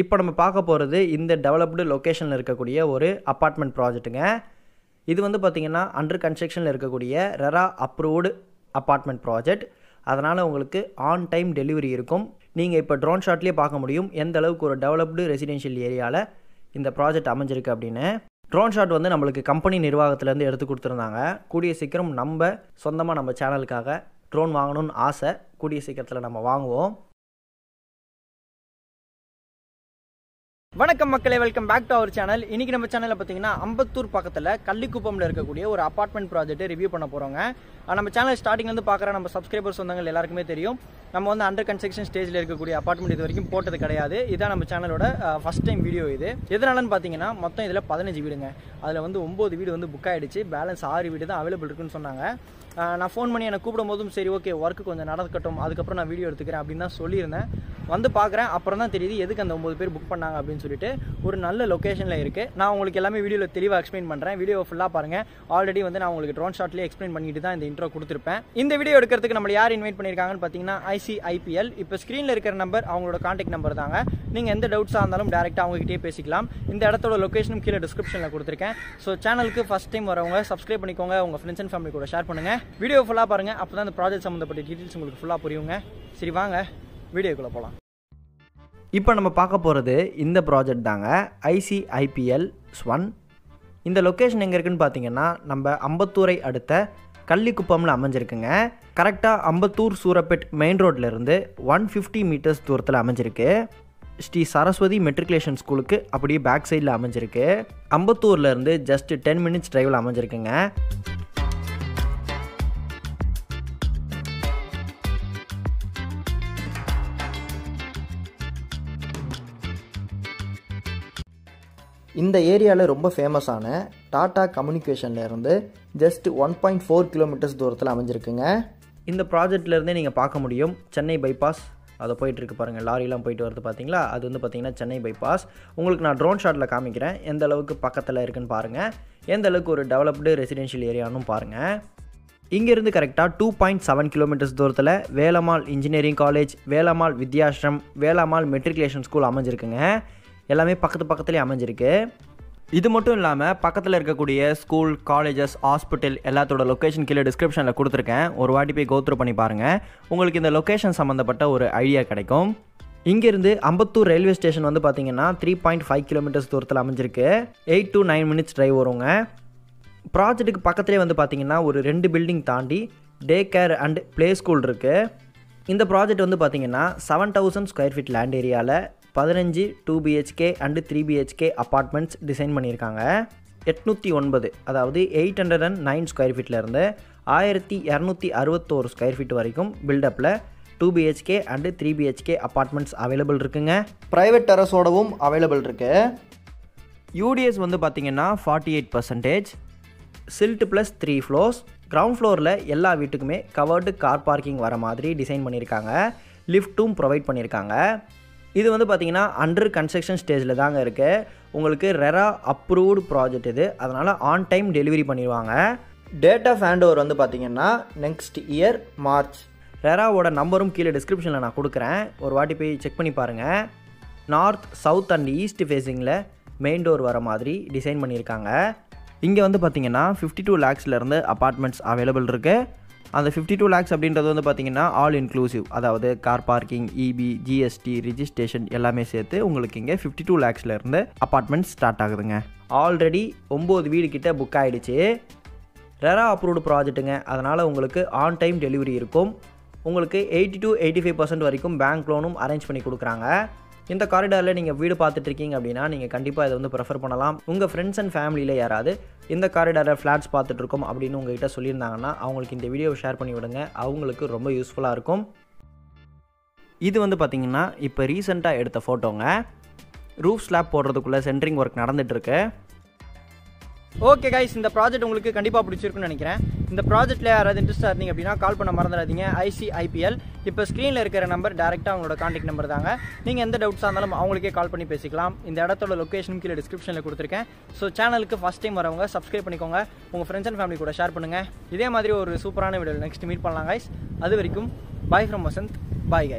இப்போ நம்ம பார்க்க போகிறது இந்த டெவலப்டு லொக்கேஷனில் இருக்கக்கூடிய ஒரு அப்பார்ட்மெண்ட் ப்ராஜெக்ட்டுங்க இது வந்து பார்த்திங்கன்னா அண்டர் கன்ஸ்ட்ரக்ஷனில் இருக்கக்கூடிய ரெரா அப்ரூவ்டு அப்பார்ட்மெண்ட் ப்ராஜெக்ட் அதனால் உங்களுக்கு ஆன் டைம் டெலிவரி இருக்கும். நீங்கள் இப்போ ட்ரோன் ஷாட்லேயே பார்க்க முடியும் எந்த அளவுக்கு ஒரு டெவலப்டு ரெசிடென்ஷியல் ஏரியாவில் இந்த ப்ராஜெக்ட் அமைஞ்சிருக்கு அப்படின்னு. ட்ரோன் ஷாட் வந்து நம்மளுக்கு கம்பெனி நிர்வாகத்துலேருந்து எடுத்து கொடுத்துருந்தாங்க. கூடிய சீக்கிரம் நம்ம சொந்தமாக நம்ம சேனலுக்காக ட்ரோன் வாங்கணும்னு ஆசை. கூடிய சீக்கிரத்தில் நம்ம வாங்குவோம். வணக்கம் மக்களே welcome back to our channel இன்னைக்கு நம்ம சேனலில் பார்த்தீங்கன்னா அம்பத்தூர் பக்கத்தில் கள்ளிக்குப்பம்ல இருக்கக்கூடிய ஒரு அப்பார்ட்மெண்ட் ப்ராஜெக்ட் ரிவ்யூ பண்ண போகிறோங்க நம்ம சேனல் ஸ்டார்டிங்லேருந்து பார்க்குற நம்ம சப்ஸ்கிரைபர்ஸ் சொந்தங்கள் எல்லாருக்குமே தெரியும். நம்ம வந்து அண்டர் கன்ஸ்ட்ரக்ஷன் ஸ்டேஜில் இருக்கக்கூடிய அப்பார்ட்மெண்ட் இது வரைக்கும் போட்டது கிடையாது. இதான் நம்ம சேனலோட ஃபஸ்ட் டைம் வீடியோ இது. எதனாலன்னு பார்த்தீங்கன்னா மொத்தம் இதில் பதினஞ்சு வீடுங்க. அதில் வந்து ஒம்பது வீடு வந்து புக் ஆகிடுச்சு பேலன்ஸ் ஆறு வீடு தான் அவைலபிள் இருக்குன்னு சொன்னாங்க. நான் ஃபோன் பண்ணி என்னை கூப்பிடும் போதும் சரி ஓகே ஒர்க்கு கொஞ்சம் நடக்கட்டும் அதுக்கப்புறம் நான் வீடியோ எடுத்துக்கிறேன் அப்படின்னு தான் சொல்லியிருந்தேன். வந்து பார்க்குறேன் அப்புறம் தான் தெரியுது எதுக்கு அந்த ஒம்பது பேர் புக் பண்ணாங்க அப்படின்னு சொல்லிட்டு ஒரு நல்ல லொக்கேஷனில் இருக்குது நான் உங்களுக்கு எல்லாமே வீடியோவில் தெளிவாக எக்ஸ்பிளைன் பண்ணுறேன் வீடியோ ஃபுல்லாக பாருங்கள் ஆல்ரெடி வந்து நான் உங்களுக்கு ட்ரோன் ஷாட்லேயே எக்ஸ்பிளைன் பண்ணிட்டு தான் இந்த இன்ட்ரோ கொடுத்துருப்பேன். இந்த வீடியோ எடுக்கிறதுக்கு நம்ம யார் இன்வைட் பண்ணியிருக்காங்கன்னு பார்த்தீங்கன்னா ஐசிஐபிஎல் இப்போ ஸ்க்ரீனில் இருக்கிற நம்பர் அவங்களோட காண்டாக்ட் நம்பர் தாங்க. நீங்கள் எந்த டவுட்ஸாக இருந்தாலும் டேரெக்டாக அவங்ககிட்டயே பேசிக்கலாம். இந்த இடத்தோட லொக்கேஷனும் கீழே டிஸ்கிரிப்ஷனில் கொடுத்துருக்கேன். ஸோ சேனலுக்கு ஃபஸ்ட் டைம் வரவங்க சப்ஸ்கிரைப் பண்ணிக்கோங்க. உங்கள் ஃப்ரெண்ட்ஸ் அண்ட் ஃபேமிலி கூட ஷேர் பண்ணுங்கள் வீடியோ ஃபுல்லாக பாருங்கள் அப்போ தான் இந்த ப்ராஜெக்ட் சம்மந்தப்பட்ட டீட்டெயில்ஸ் உங்களுக்கு ஃபுல்லாக புரியுங்க. சரி வாங்க. வீடியோக்குள்ளே போகலாம் இப்போ நம்ம பார்க்க போகிறது இந்த ப்ராஜெக்ட் தாங்க. ஐசிஐபிஎல் ஸ்வன் இந்த லொக்கேஷன் எங்கே இருக்குன்னு பார்த்தீங்கன்னா நம்ம அம்பத்தூரை அடுத்த கள்ளிக்குப்பமில் அமைஞ்சிருக்குங்க. கரெக்டாக அம்பத்தூர் சூரப்பேட் மெயின் ரோட்லேருந்து ஒன் ஃபிஃப்டி மீட்டர்ஸ் தூரத்தில் அமைஞ்சிருக்கு. ஸ்ரீ சரஸ்வதி மெட்ரிகுலேஷன் ஸ்கூலுக்கு அப்படியே பேக் சைடில் அமைஞ்சிருக்கு. அம்பத்தூர்லேருந்து ஜஸ்ட் டென் மினிட்ஸ் டிரைவில் அமைஞ்சிருக்குங்க. இந்த ஏரியாவில் ரொம்ப ஃபேமஸான Tata கம்யூனிகேஷன்லேருந்து just one point four kilometers தூரத்தில் அமைஞ்சிருக்குங்க. இந்த ப்ராஜெக்ட்லேருந்தே நீங்கள் பார்க்க முடியும். சென்னை பைபாஸ் அதை போயிட்டுருக்கு பாருங்கள் லாரிலாம் போயிட்டு வருது பார்த்தீங்களா அது வந்து பார்த்திங்கன்னா சென்னை பைபாஸ் உங்களுக்கு நான் ட்ரோன் ஷாட்டில் காமிக்கிறேன். எந்த அளவுக்கு பக்கத்தில் இருக்குன்னு பாருங்கள் எந்த அளவுக்கு ஒரு டெவலப்டு ரெசிடென்ஷியல் ஏரியானும் பாருங்கள் இங்கேருந்து கரெக்டாக டூ பாயிண்ட் செவன் கிலோமீட்டர்ஸ் தூரத்தில் Velammal engineering college Velammal Vidyashram Velammal matriculation school அமைஞ்சிருக்குங்க. எல்லாமே பக்கத்து பக்கத்துலேயே அமைஞ்சிருக்கு. இது மட்டும் இல்லாமல் பக்கத்தில் இருக்கக்கூடிய ஸ்கூல் காலேஜஸ் ஹாஸ்பிட்டல் எல்லாத்தோட லொக்கேஷன் கீழே டிஸ்கிரிப்ஷனில் கொடுத்துருக்கேன். ஒரு வாட்டி போய் கோத்ரூ பண்ணி பாருங்கள் உங்களுக்கு இந்த லொக்கேஷன் சம்மந்தப்பட்ட ஒரு ஐடியா கிடைக்கும். இங்கேருந்து அம்பத்தூர் ரயில்வே ஸ்டேஷன் வந்து பார்த்தீங்கன்னா த்ரீ பாயிண்ட் ஃபைவ் கிலோமீட்டர்ஸ் தூரத்தில் அமைஞ்சிருக்கு. Eight to nine minutes drive வருங்க. ப்ராஜெக்ட்டுக்கு பக்கத்துலேயே வந்து பார்த்தீங்கன்னா ஒரு ரெண்டு பில்டிங் தாண்டி day care and play school இருக்குது இந்த ப்ராஜெக்ட் வந்து பார்த்தீங்கன்னா seven thousand square feet land ஏரியாவில் பதினஞ்சு two BHK and three BHK apartments design பண்ணியிருக்காங்க. எட்நூற்றி ஒன்பது அதாவது eight hundred and nine square ஃபீட்லேருந்து ஆயிரத்தி இரநூத்தி அறுபத்தோரு ஸ்கொயர் ஃபீட் வரைக்கும் பில்டப்பில் two BHK and three BHK apartments available இருக்குங்க. ப்ரைவேட் டெரஸோடவும் அவைலபிள் இருக்குது யூடிஎஸ் வந்து பார்த்திங்கன்னா forty eight percentage stilt plus three floors ground ஃப்ளோரில் எல்லா வீட்டுக்குமே கவர்டு கார் பார்க்கிங் வர மாதிரி டிசைன் பண்ணியிருக்காங்க. லிஃப்ட்டும் ப்ரொவைட் பண்ணியிருக்காங்க. இது வந்து பார்த்திங்கன்னா அண்டர் கன்ஸ்ட்ரக்ஷன் ஸ்டேஜில் தாங்க இருக்குது உங்களுக்கு ரெரா அப்ரூவ்டு ப்ராஜெக்ட் இது. அதனால் ஆன் டைம் டெலிவரி பண்ணிடுவாங்க. டேட் ஆஃப் ஹேண்ட் ஓவர் வந்து பார்த்திங்கன்னா நெக்ஸ்ட் இயர் மார்ச் ரெராவோட நம்பரும் கீழே டிஸ்கிரிப்ஷனில் நான் கொடுக்குறேன். ஒரு வாட்டி போய் செக் பண்ணி பாருங்கள் நார்த் சவுத் அண்ட் ஈஸ்ட் ஃபேஸிங்கில் மெயின் டோர் வர மாதிரி டிசைன் பண்ணியிருக்காங்க. இங்கே வந்து பார்த்திங்கன்னா ஃபிஃப்டி டூ லேக்ஸ்லேருந்து அப்பார்ட்மெண்ட்ஸ் அவைலபிள் இருக்குது அந்த ஃபிஃப்டி டூ லேக்ஸ் அப்படின்றது வந்து பார்த்திங்கன்னா ஆல் இன்க்ளூசிவ் அதாவது car parking EB GST registration எல்லாமே சேர்த்து உங்களுக்கு இங்கே ஃபிஃப்டி டூ லேக்ஸ்லேருந்து அப்பார்ட்மெண்ட் ஸ்டார்ட் ஆகுதுங்க. ஆல்ரெடி ஒம்பது வீடு கிட்ட புக் ஆகிடுச்சு ரெரா அப்ரூவ்டு ப்ராஜெக்ட்டுங்க அதனால் உங்களுக்கு ஆன் டைம் டெலிவரி இருக்கும். உங்களுக்கு eighty to eighty five percent வரைக்கும் பேங்க் லோனும் அரேஞ்ச் பண்ணி கொடுக்குறாங்க. இந்த காரிடாரில் நீங்கள் வீடு பார்த்துட்டு இருக்கீங்க அப்படின்னா நீங்கள் கண்டிப்பாக இதை வந்து ப்ரிஃபர் பண்ணலாம். உங்கள் ஃப்ரெண்ட்ஸ் அண்ட் ஃபேமிலியில் யாராவது இந்த காரிடாரில் ஃப்ளாட்ஸ் பார்த்துட்டு இருக்கோம் அப்படின்னு உங்ககிட்ட சொல்லியிருந்தாங்கன்னா அவங்களுக்கு இந்த வீடியோவை ஷேர் பண்ணி விடுங்க. அவங்களுக்கு ரொம்ப யூஸ்ஃபுல்லாக இருக்கும். இது வந்து பார்த்திங்கன்னா இப்போ ரீசெண்டாக எடுத்த ஃபோட்டோங்க ரூஃப் ஸ்லாப் போடுறதுக்குள்ளே சென்ட்ரிங் ஒர்க் நடந்துகிட்ருக்கு ஓகே கைஸ் இந்த ப்ராஜெக்ட் உங்களுக்கு கண்டிப்பாக பிடிச்சிருக்குன்னு நினைக்கிறேன். இந்த ப்ராஜெக்ட்டில் யாராவது இன்ட்ரெஸ்ட்டாக இருந்தீங்க அப்படின்னா கால் பண்ண மறந்துடாதீங்க. ஐசிஐபிஎல் இப்போ ஸ்க்ரீனில் இருக்கிற நம்பர் டேரெக்டாக அவங்களோட காண்டாக்ட் நம்பர் தாங்க. நீங்கள் எந்த டவுட்ஸாக இருந்தாலும் அவங்களுக்கே கால் பண்ணி பேசிக்கலாம். இந்த இடத்தோட லொக்கேஷன் கீழே டிஸ்கிரிப்ஷனில் கொடுத்துருக்கேன். ஸோ சேனலுக்கு ஃபஸ்ட் டைம் வரவங்க சப்ஸ்கிரைப் பண்ணிக்கோங்க. உங்கள் ஃப்ரெண்ட்ஸ் அண்ட் ஃபேமிலி கூட ஷேர் பண்ணுங்கள் இதே மாதிரி ஒரு சூப்பரான வீடியோ நெக்ஸ்ட் மீட் பண்ணலாம் கைஸ் அது வரைக்கும் bye from Vasanth. Bye guys